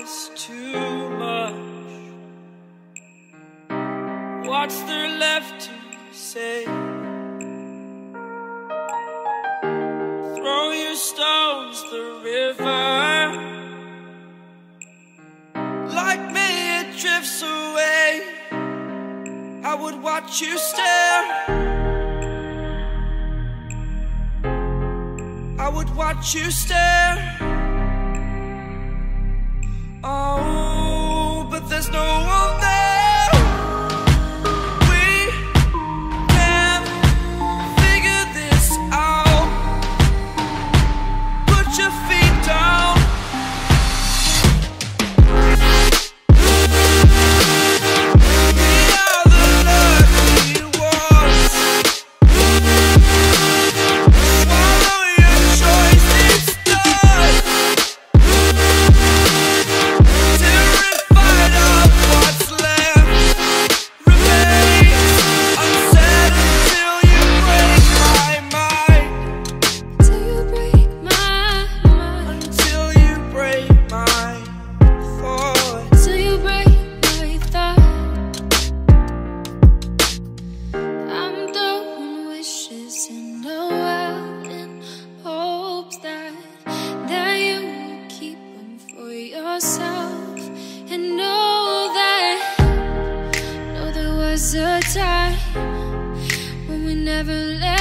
is too much. What's there left to say? Throw your stones the river. Like me, it drifts away. I would watch you stare. I would watch you stare. Oh. never let